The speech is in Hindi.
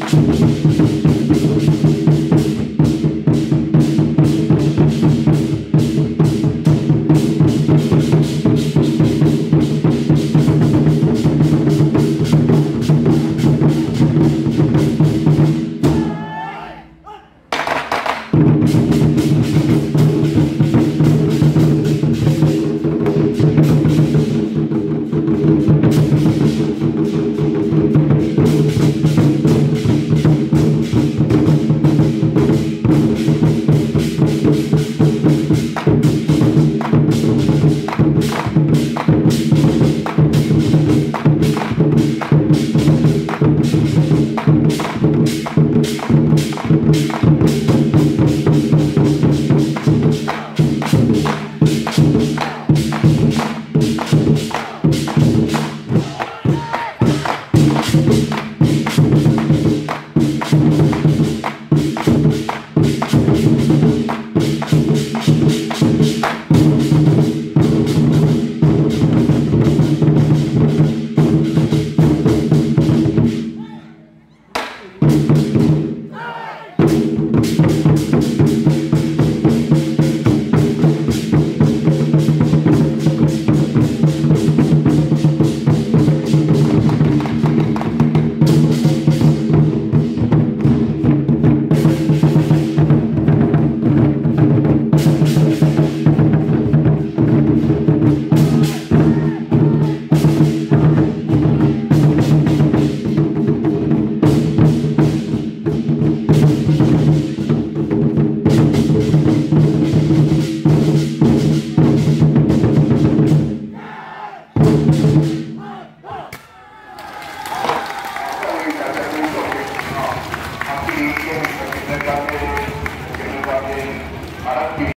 Müzik அடக்கி